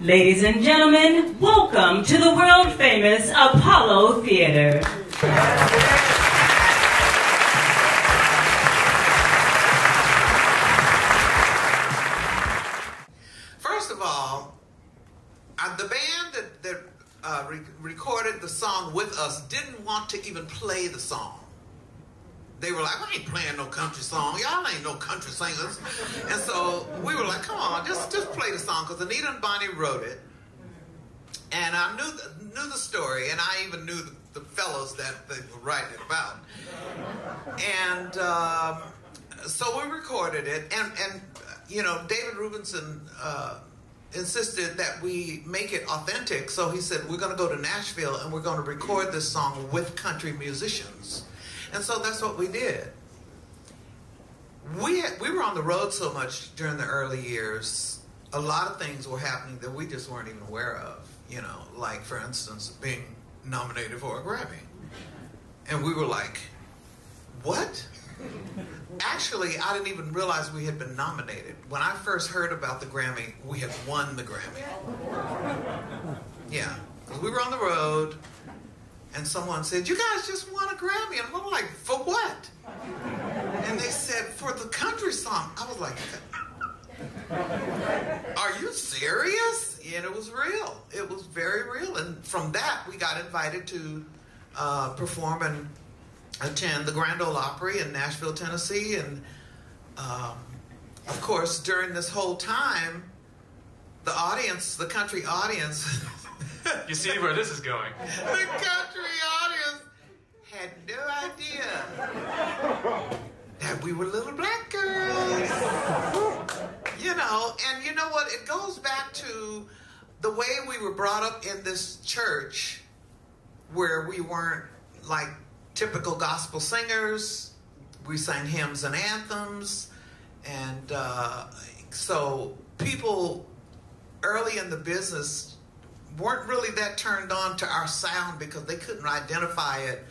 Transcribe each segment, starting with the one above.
Ladies and gentlemen, welcome to the world famous Apollo Theater. First of all, uh, the band that, that uh, re- recorded the song with us didn't want to even play the song. They were like, I ain't playing no country song. Y'all ain't no country singers. And so we were like, come on, just, just play the song. Because Anita and Bonnie wrote it. And I knew the, knew the story. And I even knew the, the fellows that they were writing it about. And um, so we recorded it. And, and you know, David Rubinson uh, insisted that we make it authentic. So he said, we're going to go to Nashville and we're going to record this song with country musicians. And so that's what we did. We, had, we were on the road so much during the early years, a lot of things were happening that we just weren't even aware of. You know, like, for instance, being nominated for a Grammy. And we were like, what? Actually, I didn't even realize we had been nominated. When I first heard about the Grammy, we had won the Grammy. Yeah, because we were on the road, and someone said, "You guys just won a Grammy," and I'm like, "For what?" And they said, "For the country song." I was like, "Are you serious?" And it was real. It was very real. And from that, we got invited to uh, perform and attend the Grand Ole Opry in Nashville, Tennessee. And um, of course, during this whole time, the audience, the country audience, You see where this is going. the country audience had no idea that we were little black girls. You know, and you know what? It goes back to the way we were brought up in this church where we weren't like typical gospel singers. We sang hymns and anthems. And uh, so people early in the business weren't really that turned on to our sound because they couldn't identify it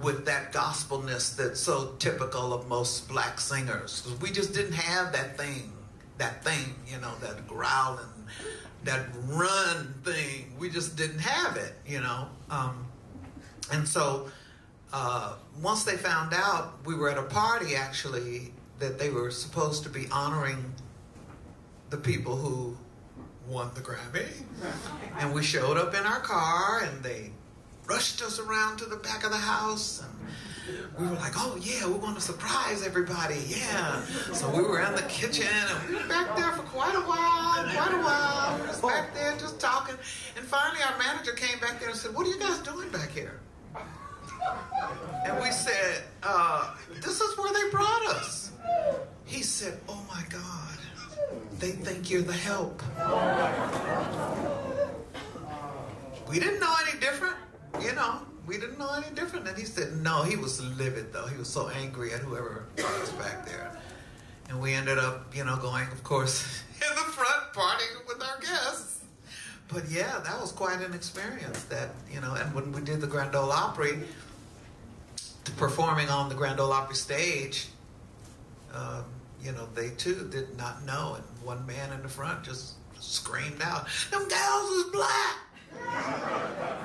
with that gospelness that's so typical of most black singers. we just didn't have that thing, that thing, you know, that growling, that run thing. We just didn't have it, you know. Um, and so uh, once they found out, we were at a party actually that they were supposed to be honoring the people who won the Grammy. And we showed up in our car and they rushed us around to the back of the house and we were like, oh yeah, we want to surprise everybody, yeah. So we were in the kitchen and we were back there for quite a while, quite a while. We was back there just talking. And finally our manager came back there and said, what are you guys doing back here? And we said, uh, this is where they brought us. He said, oh my God, they think you're the help. We didn't know any different, you know. We didn't know any different. And he said, no, he was livid though. He was so angry at whoever us back there. And we ended up, you know, going, of course, in the front partying with our guests. But yeah, that was quite an experience that, you know, and when we did the Grand Ole Opry, performing on the Grand Ole Opry stage, um, you know, they too did not know. And one man in the front just screamed out, them gals is black.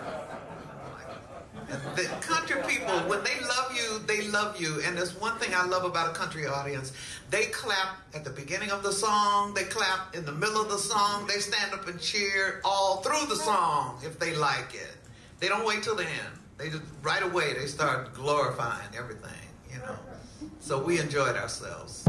The country people, when they love you, they love you. And there's one thing I love about a country audience. They clap at the beginning of the song, they clap in the middle of the song, they stand up and cheer all through the song if they like it. They don't wait till the end. They just right away they start glorifying everything, you know. So we enjoyed ourselves.